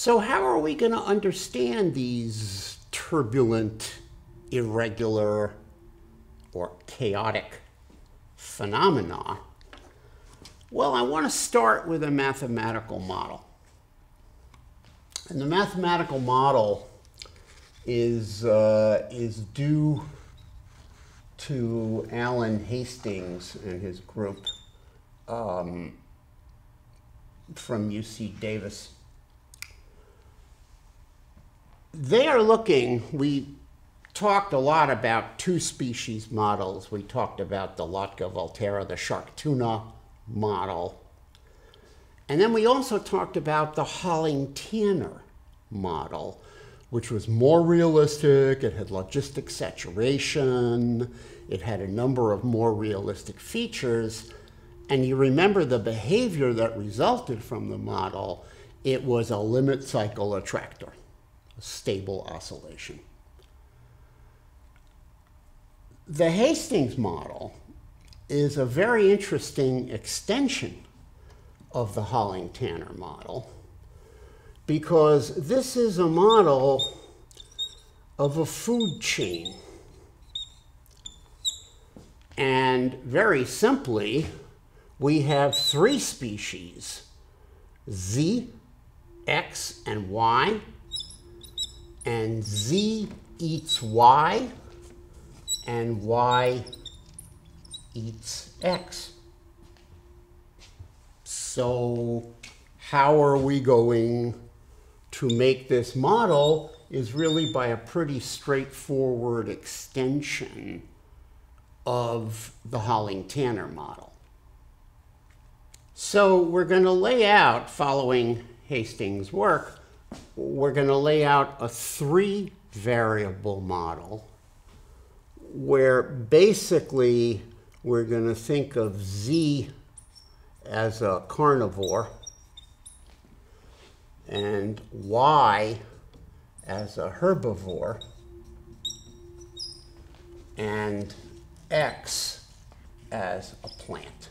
So how are we going to understand these turbulent, irregular, or chaotic phenomena? Well, I want to start with a mathematical model. And the mathematical model is, uh, is due to Alan Hastings and his group um, from UC Davis. They are looking, we talked a lot about two species models. We talked about the Lotka Volterra, the shark tuna model. And then we also talked about the Holling Tanner model, which was more realistic. It had logistic saturation. It had a number of more realistic features. And you remember the behavior that resulted from the model. It was a limit cycle attractor, stable oscillation. The Hastings model is a very interesting extension of the Holling-Tanner model because this is a model of a food chain. And very simply, we have three species, Z, X, and Y, and Z eats Y, and Y eats X. So how are we going to make this model is really by a pretty straightforward extension of the Holling-Tanner model. So we're going to lay out, following Hastings' work, we're going to lay out a three variable model where basically we're going to think of Z as a carnivore and Y as a herbivore and X as a plant.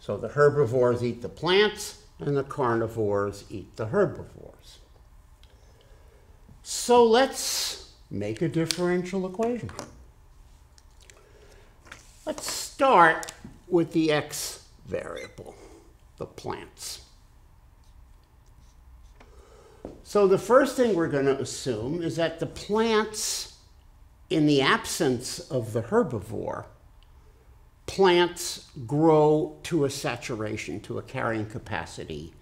So the herbivores eat the plants and the carnivores eat the herbivores. So let's make a differential equation. Let's start with the x variable, the plants. So the first thing we're going to assume is that the plants, in the absence of the herbivore, plants grow to a saturation, to a carrying capacity,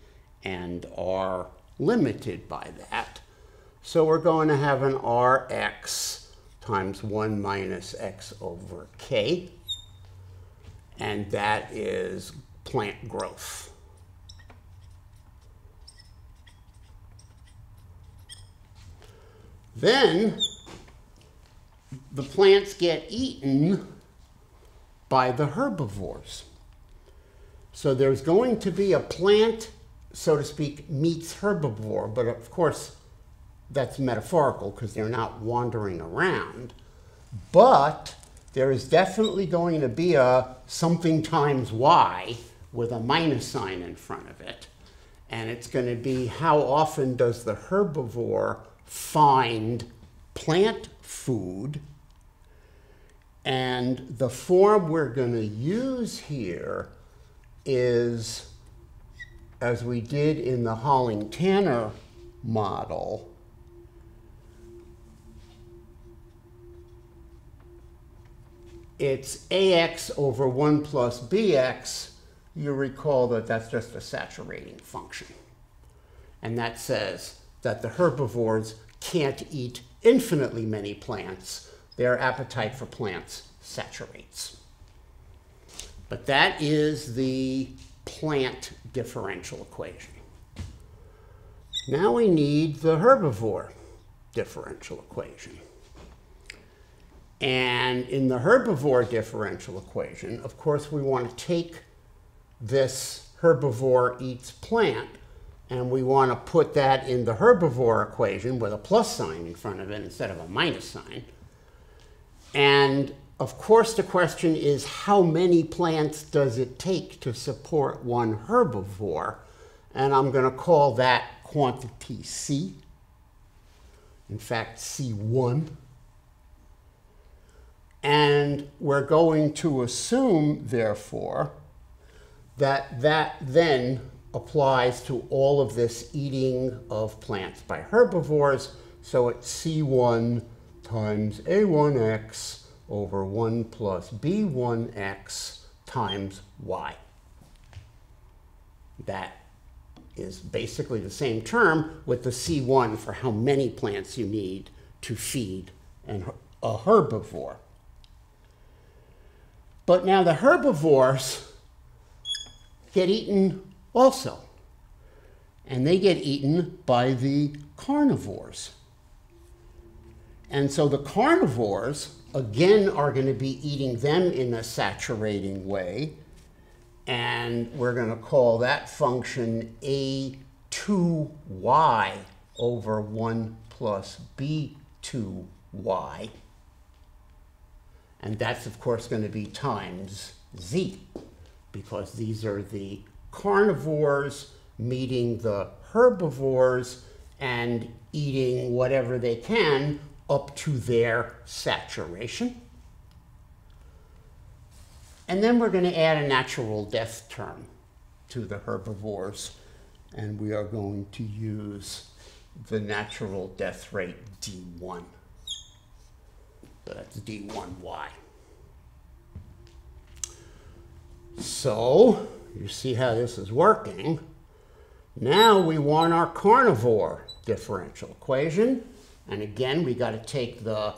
and are limited by that. So we're going to have an Rx times 1 minus x over k, and that is plant growth. Then the plants get eaten by the herbivores. So there's going to be a plant, so to speak, meets herbivore, but of course that's metaphorical because they're not wandering around. But there is definitely going to be a something times y with a minus sign in front of it. And it's going to be how often does the herbivore find plant food. And the form we're going to use here is, as we did in the Holling-Tanner model, it's ax over 1 plus bx, you recall that that's just a saturating function. And that says that the herbivores can't eat infinitely many plants. Their appetite for plants saturates. But that is the plant differential equation. Now we need the herbivore differential equation. And in the herbivore differential equation, of course, we want to take this herbivore eats plant and we want to put that in the herbivore equation with a plus sign in front of it instead of a minus sign. And of course, the question is how many plants does it take to support one herbivore? And I'm going to call that quantity C. In fact, C1. And we're going to assume, therefore, that that then applies to all of this eating of plants by herbivores. So it's C1 times A1x over 1 plus B1x times y. That is basically the same term with the C1 for how many plants you need to feed an, a herbivore. But now the herbivores get eaten also. And they get eaten by the carnivores. And so the carnivores, again, are going to be eating them in a saturating way. And we're going to call that function A2y over 1 plus B2y. And that's, of course, going to be times z, because these are the carnivores meeting the herbivores and eating whatever they can up to their saturation. And then we're going to add a natural death term to the herbivores, and we are going to use the natural death rate D1. So that's D1Y. So, you see how this is working. Now we want our carnivore differential equation. And again, we got to take the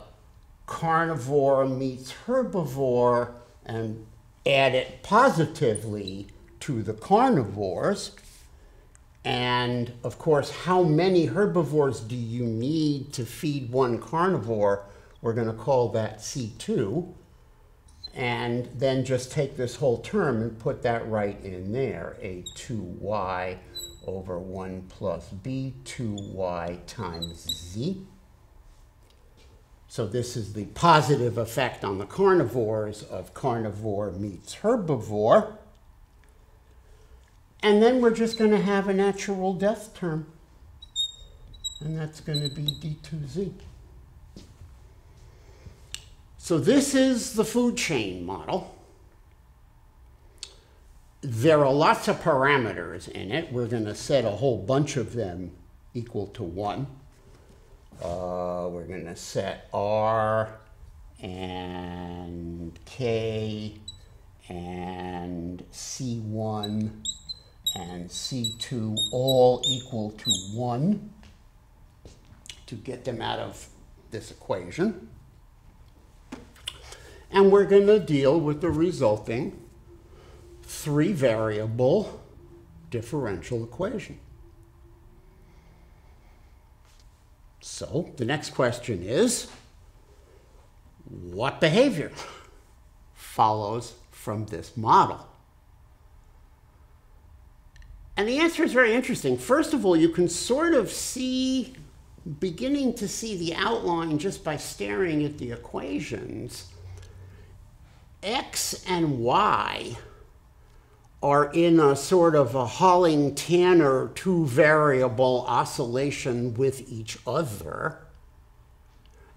carnivore meets herbivore and add it positively to the carnivores. And of course, how many herbivores do you need to feed one carnivore? We're going to call that C2 and then just take this whole term and put that right in there, a2y over 1 plus b2y times z. So this is the positive effect on the carnivores of carnivore meets herbivore. And then we're just going to have a natural death term. And that's going to be d2z. So this is the food chain model. There are lots of parameters in it. We're going to set a whole bunch of them equal to 1. Uh, we're going to set R and K and C1 and C2 all equal to 1 to get them out of this equation and we're going to deal with the resulting three variable differential equation. So the next question is, what behavior follows from this model? And the answer is very interesting. First of all, you can sort of see, beginning to see the outline just by staring at the equations X and Y are in a sort of a Holling-Tanner two variable oscillation with each other.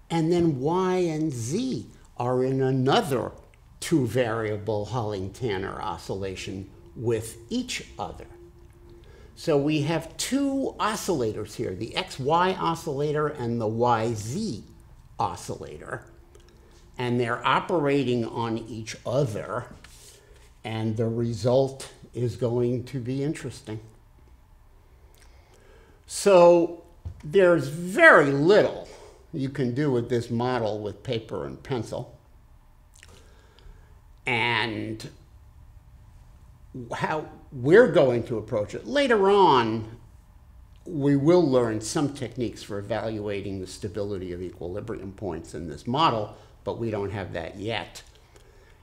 And then Y and Z are in another two variable Holling-Tanner oscillation with each other. So we have two oscillators here, the XY oscillator and the YZ oscillator and they're operating on each other, and the result is going to be interesting. So there's very little you can do with this model with paper and pencil. And how we're going to approach it. Later on, we will learn some techniques for evaluating the stability of equilibrium points in this model, but we don't have that yet.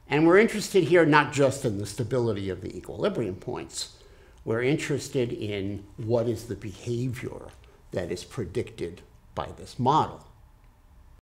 And we're interested here not just in the stability of the equilibrium points, we're interested in what is the behavior that is predicted by this model.